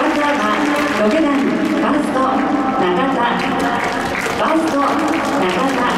まずは6番ファースト田。ファースト中田。